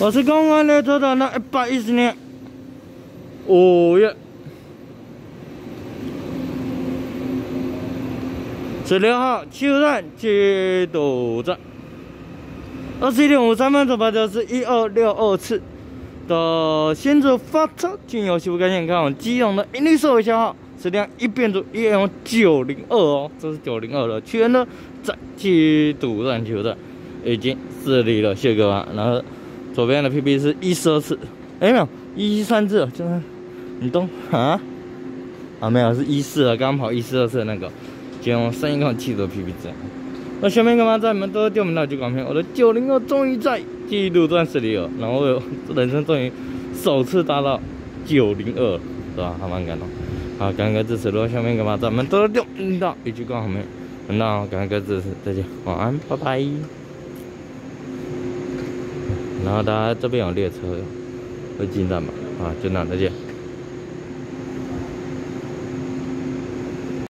我是公安列车的那一百一十年。五月十六号七路站接堵站，二十一点五三分出发的是一二六二次。的先着发车，经由西部干线开往基隆的营利社会消耗，车辆一变速一用九零二哦，这是九零二了，去呢在七堵站七路站已经设立了，谢哥啊，然后。左边的 PB 是一十二次，哎没有一三次，就是你动啊？啊没有是一四了，刚跑一四二次那个，就用声音跟气的 PB 值。那下面干嘛在？你们都掉门到就广片，我的九零二终于在记录钻石里了，然后人生终于首次达到九零二，是吧？还蛮感动。好，感谢支持，如果下面干嘛？在你们都掉门到一句广片，那感谢支持，再见，晚安，拜拜。然后它这边有列车会进站嘛？啊，就那再见。